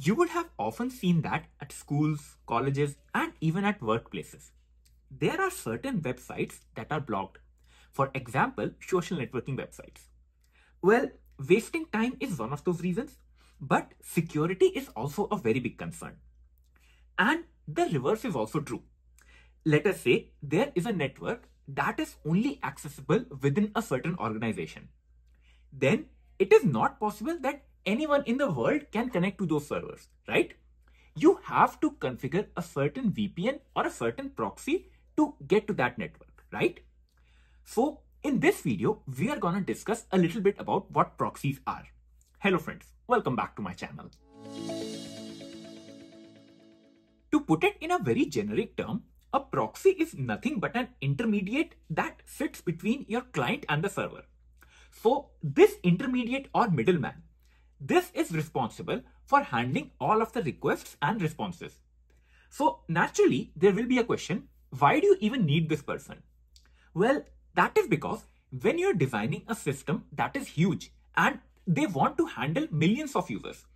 You would have often seen that at schools, colleges, and even at workplaces. There are certain websites that are blocked. For example, social networking websites. Well, wasting time is one of those reasons, but security is also a very big concern. And the reverse is also true. Let us say there is a network that is only accessible within a certain organization. Then it is not possible that anyone in the world can connect to those servers, right? You have to configure a certain VPN or a certain proxy to get to that network, right? So in this video, we are going to discuss a little bit about what proxies are. Hello friends, welcome back to my channel. To put it in a very generic term, a proxy is nothing but an intermediate that sits between your client and the server. So this intermediate or middleman, this is responsible for handling all of the requests and responses. So naturally, there will be a question, why do you even need this person? Well, that is because when you're designing a system that is huge and they want to handle millions of users,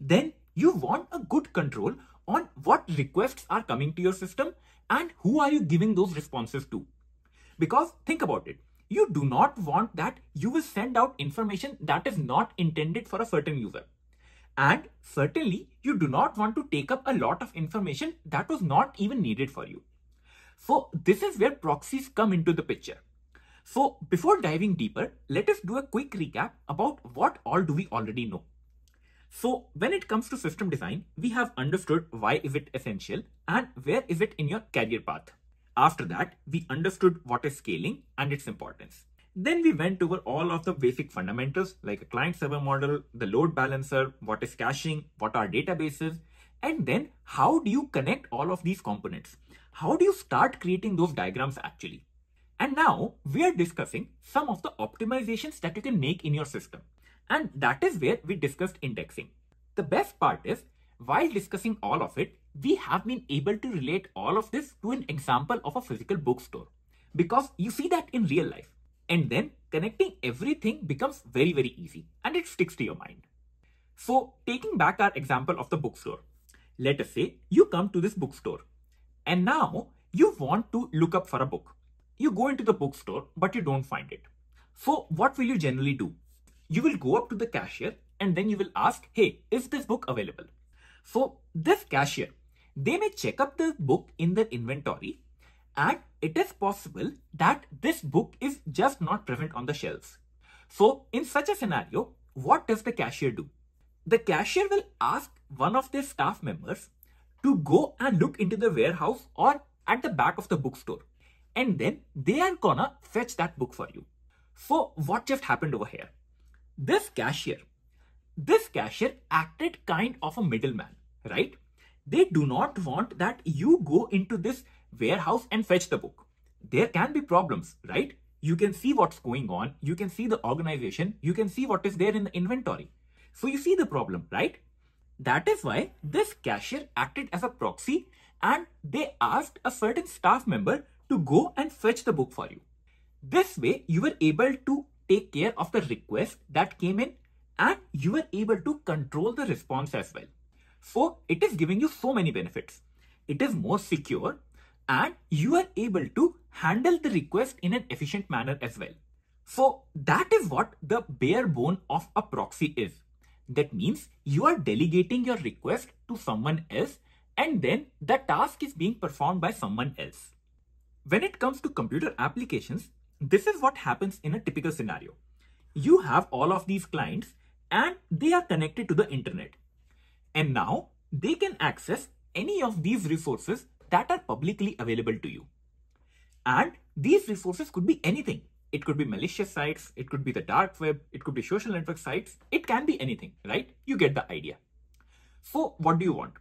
then you want a good control on what requests are coming to your system and who are you giving those responses to. Because think about it, you do not want that you will send out information that is not intended for a certain user. And certainly you do not want to take up a lot of information that was not even needed for you. So this is where proxies come into the picture. So before diving deeper, let us do a quick recap about what all do we already know. So when it comes to system design, we have understood why is it essential and where is it in your career path. After that, we understood what is scaling and its importance. Then we went over all of the basic fundamentals like a client server model, the load balancer, what is caching, what are databases, and then how do you connect all of these components? How do you start creating those diagrams actually? And now we are discussing some of the optimizations that you can make in your system. And that is where we discussed indexing. The best part is, while discussing all of it, we have been able to relate all of this to an example of a physical bookstore. Because you see that in real life. And then connecting everything becomes very, very easy and it sticks to your mind. So taking back our example of the bookstore, let us say you come to this bookstore and now you want to look up for a book. You go into the bookstore, but you don't find it. So what will you generally do? you will go up to the cashier and then you will ask, hey, is this book available? So this cashier, they may check up the book in the inventory and it is possible that this book is just not present on the shelves. So in such a scenario, what does the cashier do? The cashier will ask one of their staff members to go and look into the warehouse or at the back of the bookstore. And then they are gonna fetch that book for you. So what just happened over here? This cashier, this cashier acted kind of a middleman, right? They do not want that you go into this warehouse and fetch the book. There can be problems, right? You can see what's going on. You can see the organization. You can see what is there in the inventory. So you see the problem, right? That is why this cashier acted as a proxy and they asked a certain staff member to go and fetch the book for you. This way, you were able to take care of the request that came in and you were able to control the response as well. So it is giving you so many benefits. It is more secure and you are able to handle the request in an efficient manner as well. So that is what the bare bone of a proxy is. That means you are delegating your request to someone else and then the task is being performed by someone else. When it comes to computer applications, this is what happens in a typical scenario. You have all of these clients and they are connected to the internet. And now they can access any of these resources that are publicly available to you. And these resources could be anything. It could be malicious sites, it could be the dark web, it could be social network sites, it can be anything, right? You get the idea. So what do you want?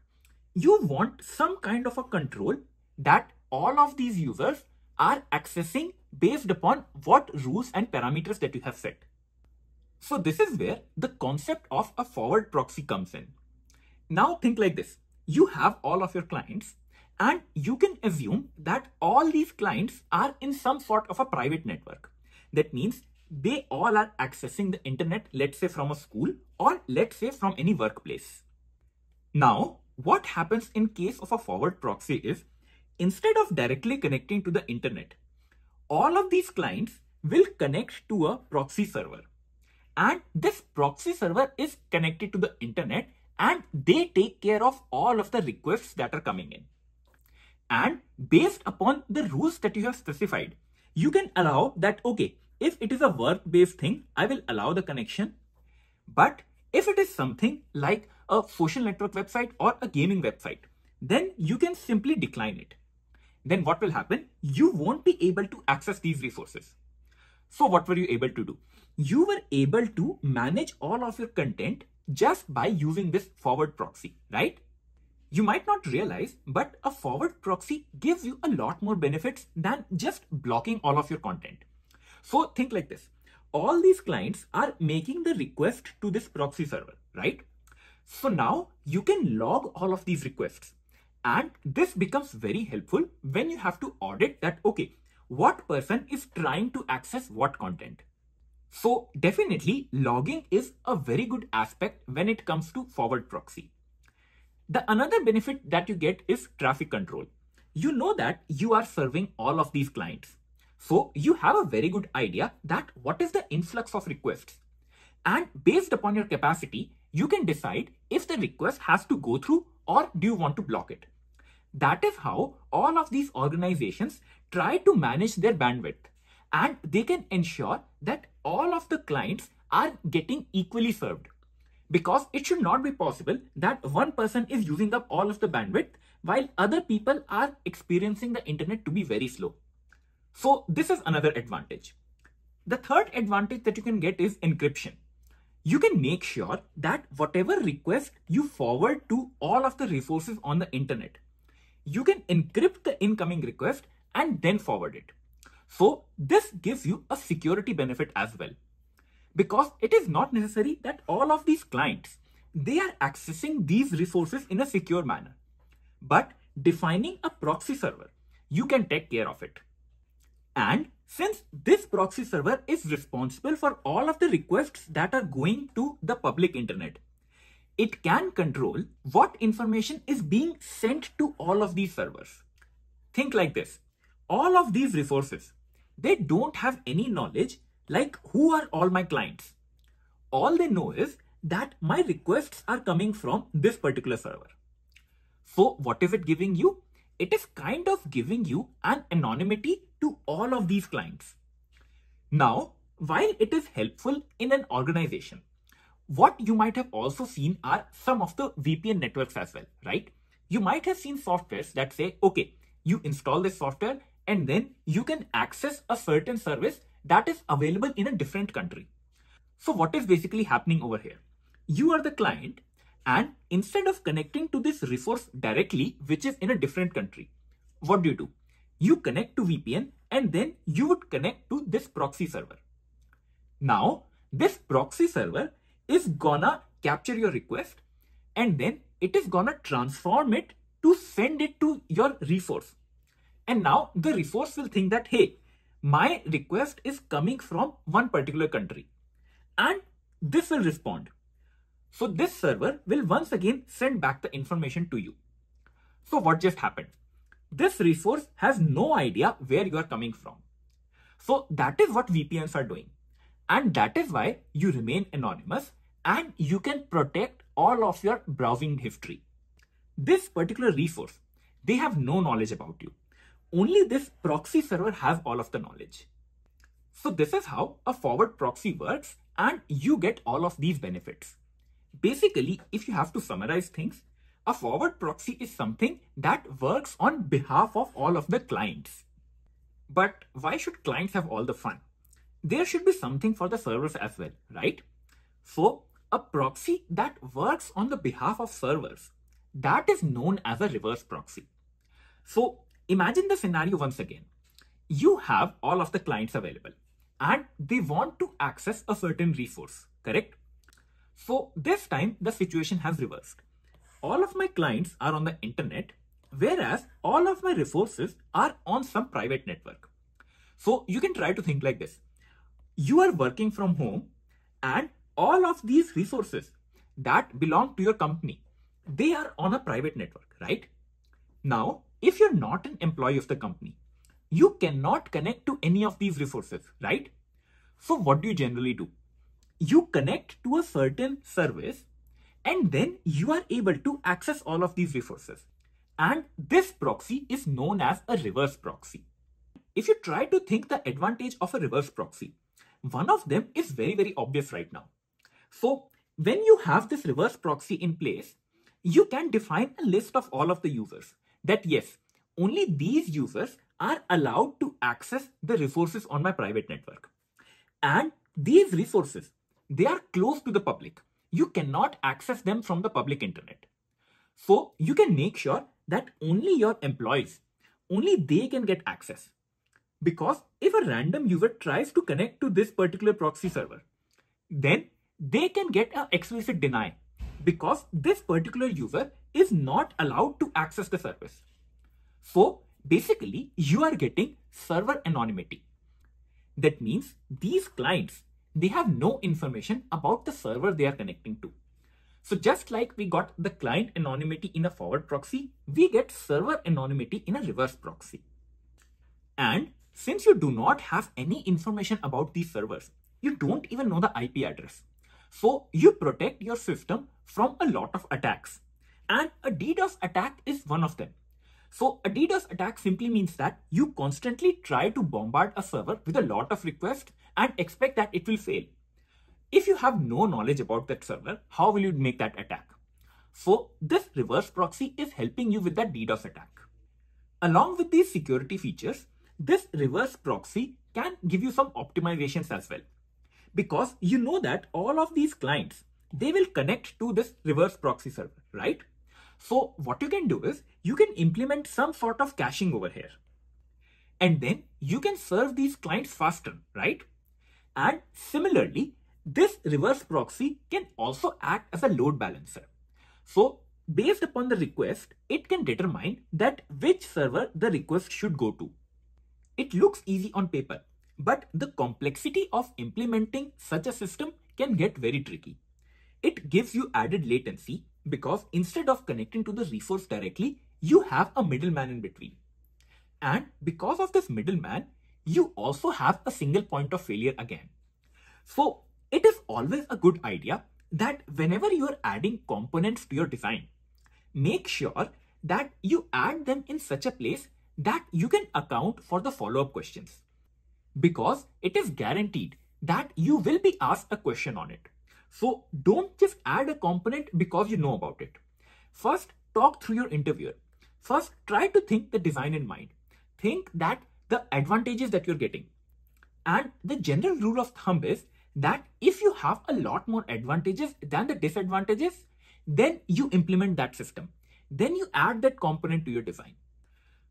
You want some kind of a control that all of these users are accessing based upon what rules and parameters that you have set. So this is where the concept of a forward proxy comes in. Now think like this. You have all of your clients and you can assume that all these clients are in some sort of a private network. That means they all are accessing the internet, let's say from a school or let's say from any workplace. Now, what happens in case of a forward proxy is instead of directly connecting to the internet, all of these clients will connect to a proxy server. And this proxy server is connected to the internet and they take care of all of the requests that are coming in. And based upon the rules that you have specified, you can allow that, okay, if it is a work-based thing, I will allow the connection. But if it is something like a social network website or a gaming website, then you can simply decline it. Then what will happen? You won't be able to access these resources. So what were you able to do? You were able to manage all of your content just by using this forward proxy, right? You might not realize, but a forward proxy gives you a lot more benefits than just blocking all of your content. So think like this. All these clients are making the request to this proxy server, right? So now you can log all of these requests. And this becomes very helpful when you have to audit that, okay, what person is trying to access what content. So definitely logging is a very good aspect when it comes to forward proxy. The another benefit that you get is traffic control. You know that you are serving all of these clients. So you have a very good idea that what is the influx of requests. And based upon your capacity, you can decide if the request has to go through or do you want to block it. That is how all of these organizations try to manage their bandwidth and they can ensure that all of the clients are getting equally served because it should not be possible that one person is using up all of the bandwidth while other people are experiencing the internet to be very slow. So this is another advantage. The third advantage that you can get is encryption. You can make sure that whatever request you forward to all of the resources on the internet, you can encrypt the incoming request and then forward it. So this gives you a security benefit as well. Because it is not necessary that all of these clients, they are accessing these resources in a secure manner. But defining a proxy server, you can take care of it. And since this proxy server is responsible for all of the requests that are going to the public internet, it can control what information is being sent to all of these servers. Think like this. All of these resources, they don't have any knowledge like who are all my clients. All they know is that my requests are coming from this particular server. So what is it giving you? it is kind of giving you an anonymity to all of these clients. Now, while it is helpful in an organization, what you might have also seen are some of the VPN networks as well, right? You might have seen softwares that say, okay, you install this software and then you can access a certain service that is available in a different country. So what is basically happening over here? You are the client and instead of connecting to this resource directly, which is in a different country, what do you do? You connect to VPN and then you would connect to this proxy server. Now, this proxy server is gonna capture your request and then it is gonna transform it to send it to your resource. And now the resource will think that, hey, my request is coming from one particular country. And this will respond. So this server will once again send back the information to you. So what just happened? This resource has no idea where you are coming from. So that is what VPNs are doing. And that is why you remain anonymous and you can protect all of your browsing history. This particular resource, they have no knowledge about you. Only this proxy server has all of the knowledge. So this is how a forward proxy works and you get all of these benefits. Basically, if you have to summarize things, a forward proxy is something that works on behalf of all of the clients. But why should clients have all the fun? There should be something for the servers as well, right? So a proxy that works on the behalf of servers, that is known as a reverse proxy. So imagine the scenario once again. You have all of the clients available and they want to access a certain resource, correct? So this time the situation has reversed. All of my clients are on the internet, whereas all of my resources are on some private network. So you can try to think like this. You are working from home and all of these resources that belong to your company, they are on a private network, right? Now, if you're not an employee of the company, you cannot connect to any of these resources, right? So what do you generally do? You connect to a certain service and then you are able to access all of these resources. And this proxy is known as a reverse proxy. If you try to think the advantage of a reverse proxy, one of them is very, very obvious right now. So when you have this reverse proxy in place, you can define a list of all of the users that yes, only these users are allowed to access the resources on my private network. And these resources, they are close to the public. You cannot access them from the public internet. So you can make sure that only your employees, only they can get access. Because if a random user tries to connect to this particular proxy server, then they can get an explicit deny because this particular user is not allowed to access the service. So basically you are getting server anonymity. That means these clients, they have no information about the server they are connecting to. So just like we got the client anonymity in a forward proxy, we get server anonymity in a reverse proxy. And since you do not have any information about these servers, you don't even know the IP address. So you protect your system from a lot of attacks. And a DDoS attack is one of them. So a DDoS attack simply means that you constantly try to bombard a server with a lot of requests and expect that it will fail. If you have no knowledge about that server, how will you make that attack? So this reverse proxy is helping you with that DDoS attack. Along with these security features, this reverse proxy can give you some optimizations as well. Because you know that all of these clients, they will connect to this reverse proxy server, right? So what you can do is you can implement some sort of caching over here. And then you can serve these clients faster, right? And similarly, this reverse proxy can also act as a load balancer. So based upon the request, it can determine that which server the request should go to. It looks easy on paper, but the complexity of implementing such a system can get very tricky. It gives you added latency because instead of connecting to the resource directly, you have a middleman in between. And because of this middleman, you also have a single point of failure again. So it is always a good idea that whenever you are adding components to your design, make sure that you add them in such a place that you can account for the follow-up questions. Because it is guaranteed that you will be asked a question on it. So don't just add a component because you know about it. First, talk through your interviewer. First, try to think the design in mind. Think that the advantages that you're getting. And the general rule of thumb is that if you have a lot more advantages than the disadvantages, then you implement that system. Then you add that component to your design.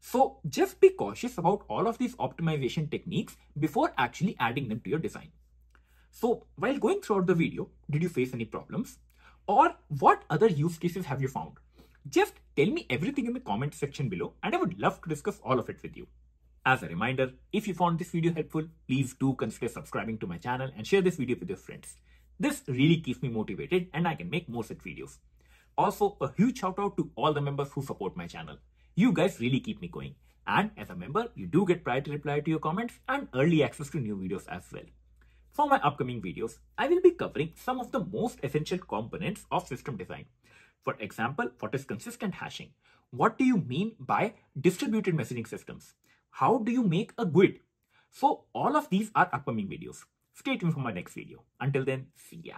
So just be cautious about all of these optimization techniques before actually adding them to your design. So while going throughout the video, did you face any problems? Or what other use cases have you found? Just tell me everything in the comment section below and I would love to discuss all of it with you. As a reminder, if you found this video helpful, please do consider subscribing to my channel and share this video with your friends. This really keeps me motivated and I can make more such videos. Also, a huge shout out to all the members who support my channel. You guys really keep me going. And as a member, you do get priority reply to your comments and early access to new videos as well. For my upcoming videos, I will be covering some of the most essential components of system design. For example, what is consistent hashing? What do you mean by distributed messaging systems? How do you make a GUID? So all of these are upcoming videos. Stay tuned for my next video. Until then, see ya.